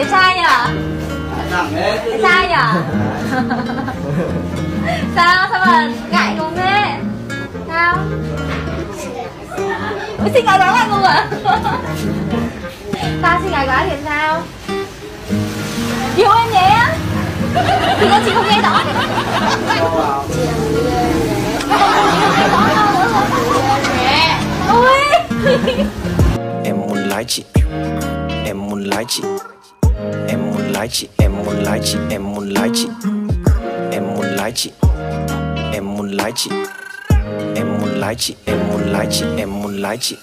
đẹp trai nhỉ đẹp trai nhỉ sao sao mà ngại ngùng thế? Sao? Ủa, xinh gái quá ngại ngùng à ta xinh gái quá thì sao? Yêu em nhé. Thì con chị không nghe rõ. Ôi. Em muốn lái chị. Em muốn lái chị Em muốn lái chị, Em muốn lái chị, Em muốn lái chị. Em muốn lái chị, Em muốn lái chị. Em muốn lái chị, Em muốn lái chị, Em muốn lái chị.